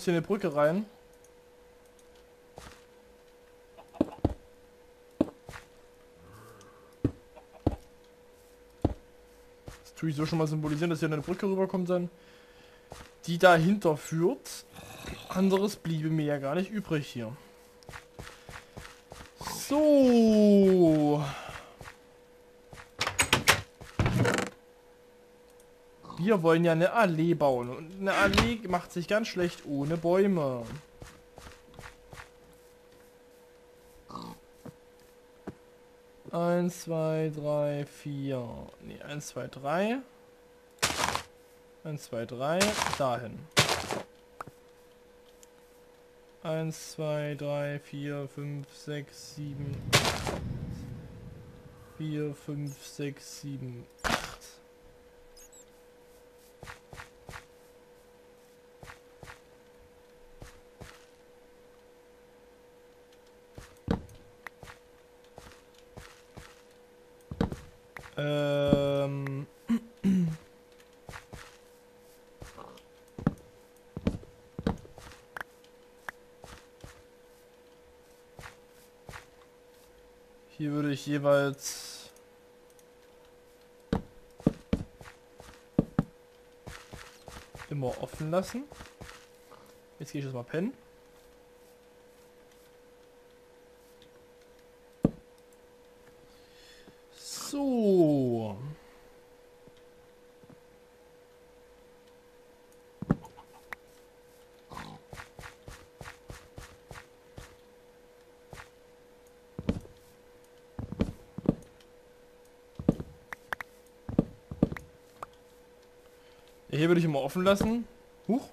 müsste eine Brücke rein. Das tue ich so schon mal symbolisieren, dass hier eine Brücke rüberkommt dann. Die dahinter führt. Anderes bliebe mir ja gar nicht übrig hier. So. Wir wollen ja eine Allee bauen. Und eine Allee macht sich ganz schlecht ohne Bäume. Eins, zwei, drei, vier. Ne, eins, zwei, drei. Eins, zwei, drei. Dahin. Eins, zwei, drei, vier, fünf, sechs, sieben. Vier, fünf, sechs, sieben, Ähm. Hier würde ich jeweils immer offen lassen. Jetzt gehe ich jetzt mal pennen. So. Ja, hier würde ich immer offen lassen. Huch.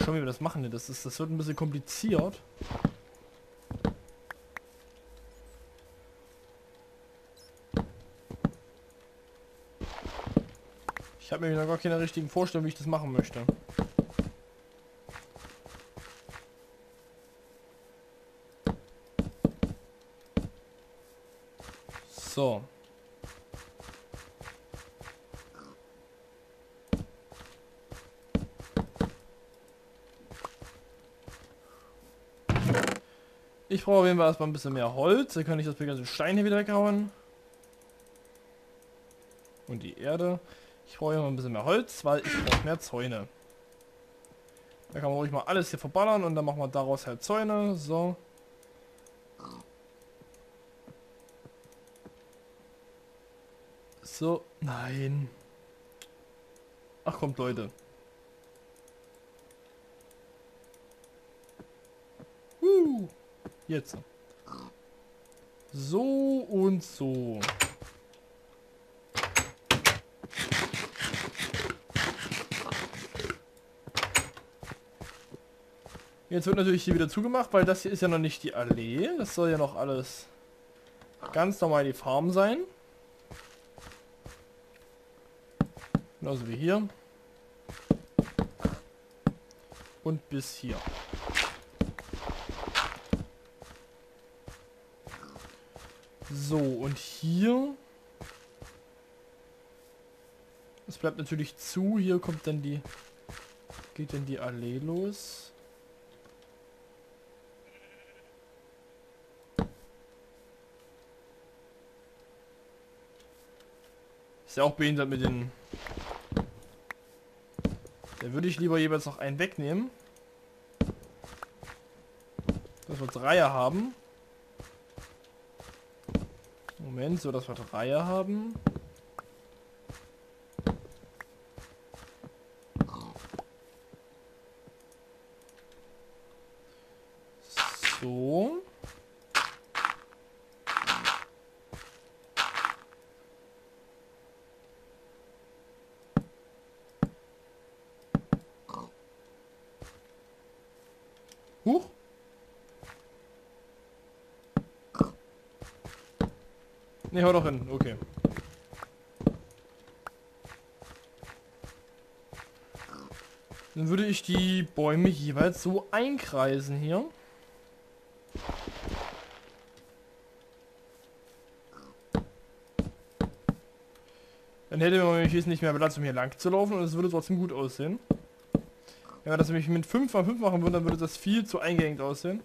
Schauen, wie wir das machen. Das, ist, das wird ein bisschen kompliziert. Ich habe mir noch gar keine richtigen Vorstellungen, wie ich das machen möchte. So. Ich brauche auf jeden Fall erstmal ein bisschen mehr Holz. Dann kann ich das ganze Stein hier wieder weghauen. Und die Erde. Ich brauche hier mal ein bisschen mehr Holz, weil ich brauche mehr Zäune. Da kann man ruhig mal alles hier verballern und dann machen wir daraus halt Zäune. So. So, nein. Ach kommt Leute. Uh, jetzt. So und so. Jetzt wird natürlich hier wieder zugemacht, weil das hier ist ja noch nicht die Allee. Das soll ja noch alles ganz normal die Farm sein. Genauso wie hier. Und bis hier. So, und hier... Es bleibt natürlich zu. Hier kommt dann die... Geht dann die Allee los. ja auch behindert mit den... Da würde ich lieber jeweils noch einen wegnehmen. Dass wir Dreier haben. Moment, so dass wir Dreier haben. So. Huch. Ne, hör doch hin. Okay. Dann würde ich die Bäume jeweils so einkreisen hier. Dann hätte man jetzt nicht mehr Platz, um hier lang zu laufen und es würde trotzdem gut aussehen. Wenn wir das nämlich mit 5 mal 5 machen würden, dann würde das viel zu eingeengt aussehen.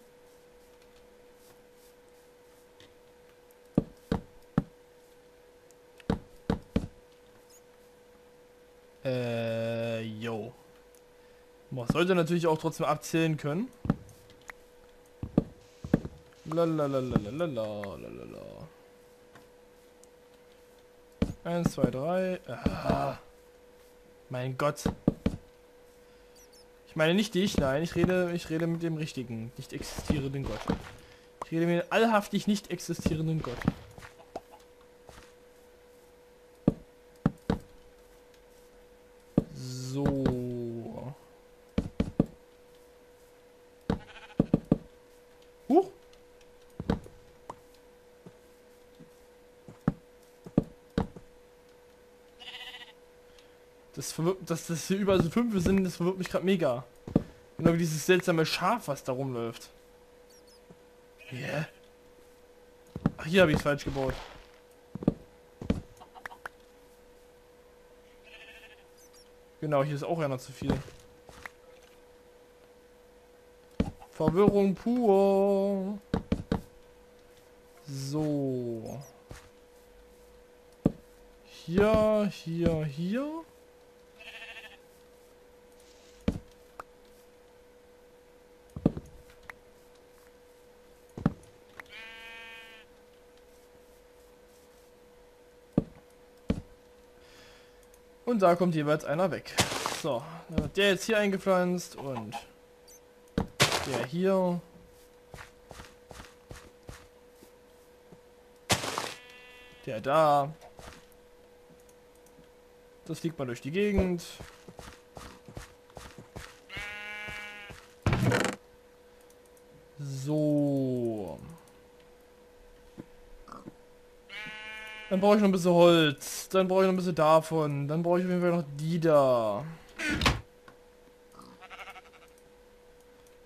Äh, yo. Man sollte natürlich auch trotzdem abzählen können. Lalalalalalala. Eins, zwei, drei. Ah. Mein Gott. Ich meine nicht dich, nein, ich rede, ich rede mit dem richtigen, nicht existierenden Gott. Ich rede mit dem allhaftig nicht existierenden Gott. Das verwirrt, dass das hier überall so fünf sind, das verwirrt mich gerade mega. Genau wie dieses seltsame Schaf, was da rumläuft. Yeah. Ach, hier habe ich es falsch gebaut. Genau, hier ist auch einer zu viel. Verwirrung pur. So. Hier, hier, hier. Und da kommt jeweils einer weg. So, der jetzt hier eingepflanzt und der hier. Der da. Das fliegt mal durch die Gegend. So. Dann brauche ich noch ein bisschen Holz. Dann brauche ich noch ein bisschen davon. Dann brauche ich auf jeden Fall noch die da.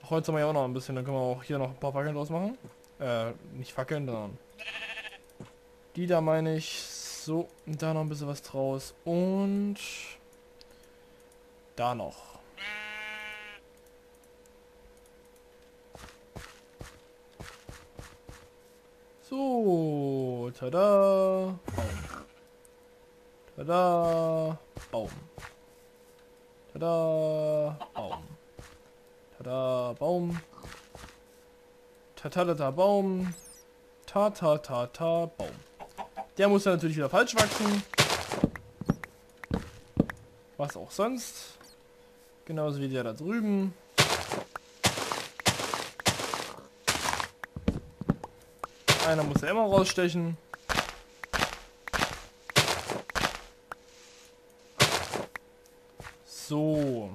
Holz haben wir ja auch noch ein bisschen. Dann können wir auch hier noch ein paar Fackeln draus machen. Äh, nicht Fackeln, sondern... Die da meine ich. So, da noch ein bisschen was draus. Und... Da noch. So, tada. Baum. Tada. Baum. Tada. Baum. Tada. Baum. Tatatata Baum. Ta ta ta ta Baum. Der muss dann natürlich wieder falsch wachsen. Was auch sonst. Genauso wie der da drüben. Einer muss ja immer rausstechen. So.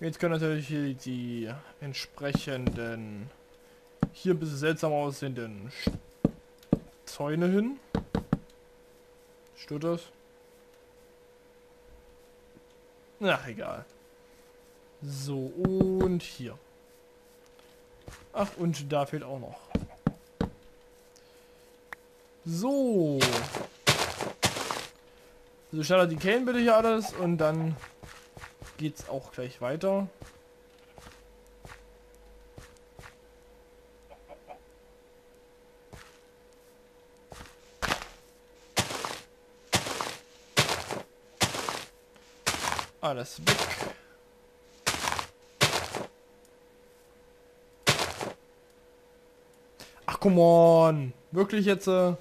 Jetzt können natürlich hier die entsprechenden hier ein bisschen seltsam aussehenden Zäune hin. Stört das? Ach, egal. So, und hier. Ach, und da fehlt auch noch. So. Also schneller die Kane bitte hier alles und dann geht's auch gleich weiter. Alles weg. come on. Wirklich jetzt? Äh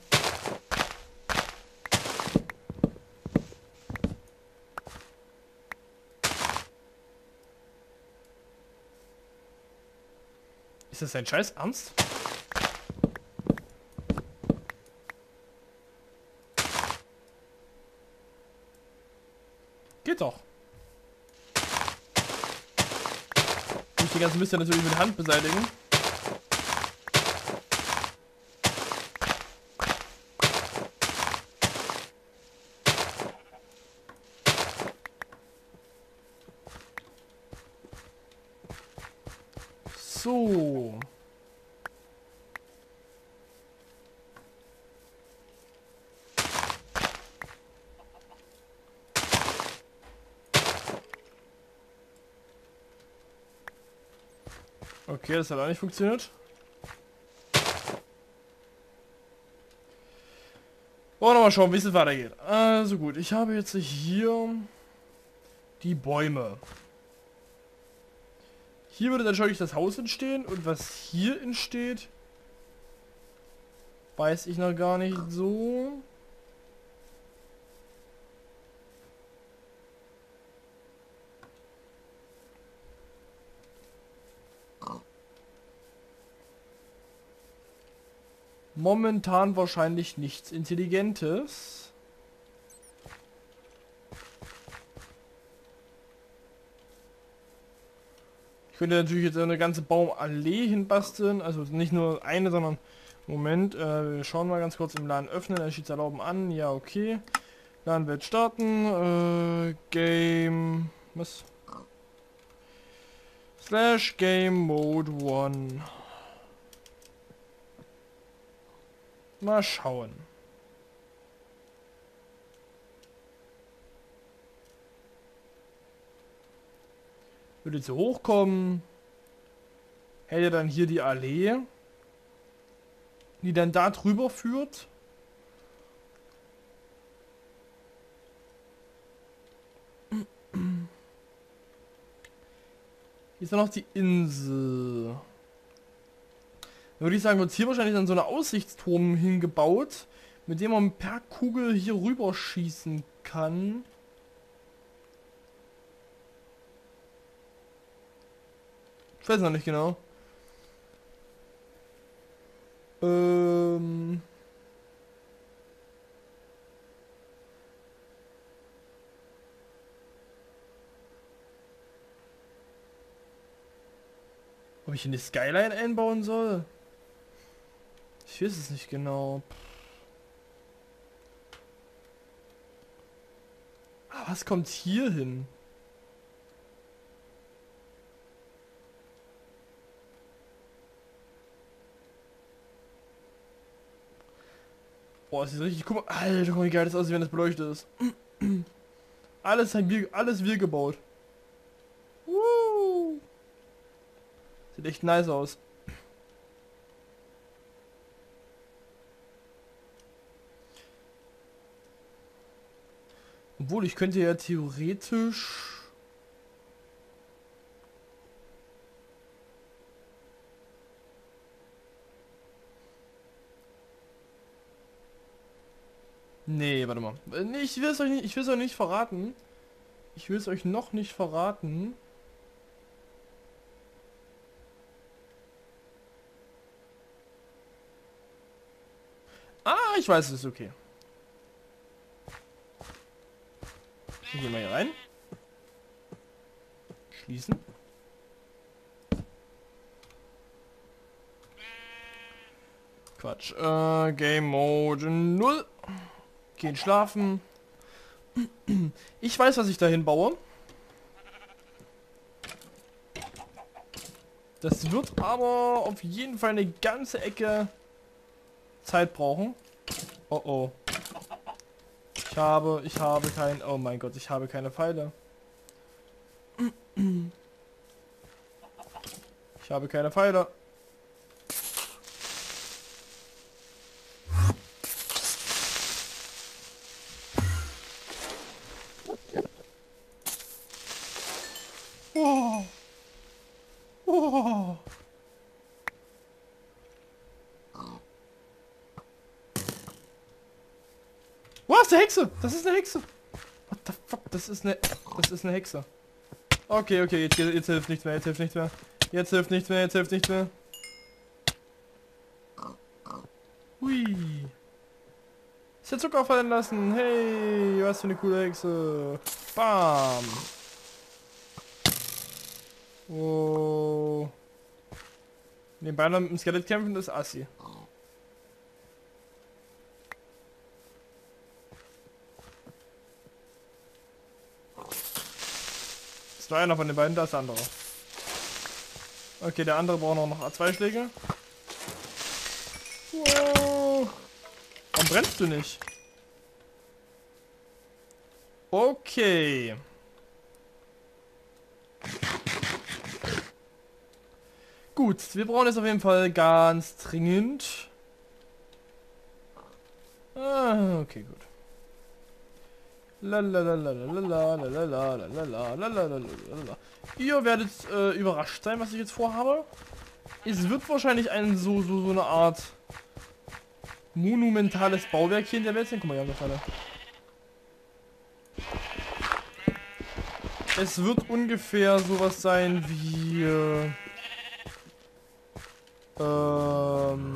Ist das ein Scheiß Ernst? Geht doch. Ich muss die ganzen Mist natürlich mit Hand beseitigen. So. Okay, das hat auch nicht funktioniert. Wollen wir mal schauen, wie es weitergeht. Also gut, ich habe jetzt hier die Bäume. Hier würde dann schon das Haus entstehen und was hier entsteht, weiß ich noch gar nicht so. Momentan wahrscheinlich nichts Intelligentes. Ich könnte natürlich jetzt eine ganze Baumallee hinbasteln. Also nicht nur eine, sondern... Moment, äh, wir schauen mal ganz kurz im LAN öffnen. Er steht erlauben an. Ja, okay. LAN wird starten. Äh, Game... Was? Slash Game Mode 1. Mal schauen. Würde jetzt hochkommen. Hätte dann hier die Allee. Die dann da drüber führt. Hier ist noch die Insel würde ich sagen, wird hier wahrscheinlich dann so eine Aussichtsturm hingebaut, mit dem man per Kugel hier rüber schießen kann. Ich weiß noch nicht genau. Ähm... Ob ich in die Skyline einbauen soll? Ich weiß es nicht genau. Ah, was kommt hier hin? Boah, das ist richtig. Guck mal, Alter, guck mal, wie geil das aussieht, wenn das beleuchtet ist. alles haben wir, alles wir gebaut. Woo. Sieht echt nice aus. Obwohl, ich könnte ja theoretisch... Nee, warte mal. Nee, ich will es euch nicht, ich will es euch nicht verraten. Ich will es euch noch nicht verraten. Ah, ich weiß, es ist okay. Gehen wir hier rein. Schließen. Quatsch. Äh, Game Mode 0. Gehen schlafen. Ich weiß, was ich dahin baue. Das wird aber auf jeden Fall eine ganze Ecke Zeit brauchen. Oh oh habe, ich habe kein... Oh mein Gott, ich habe keine Pfeile. Ich habe keine Pfeile. Oh. Oh. Was? Der Hexe! Das ist eine Hexe! What the fuck? Das ist eine... Das ist eine Hexe. Okay, okay, jetzt, jetzt hilft nichts mehr, jetzt hilft nichts mehr. Jetzt hilft nichts mehr, jetzt hilft nichts mehr. Hui. Ist der Zucker fallen lassen. Hey, was für eine coole Hexe. Bam. Oh. Nebenbei noch mit dem Skelett kämpfen, das ist Assi. Nur einer von den beiden, da ist der andere. Okay, der andere braucht noch zwei Schläge. Wow. Warum brennst du nicht? Okay. Gut, wir brauchen jetzt auf jeden Fall ganz dringend. Ah, okay, gut. Ihr werdet äh, überrascht sein, was ich jetzt vorhabe. Es wird wahrscheinlich ein so so so eine Art monumentales Bauwerk hier in der Welt sein. Guck mal, wir haben. Es wird ungefähr sowas sein wie... Äh, ähm,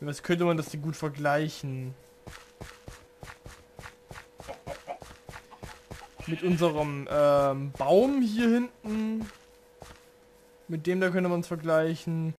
was könnte man das denn gut vergleichen? Mit unserem ähm, Baum hier hinten. Mit dem da könnte man es vergleichen.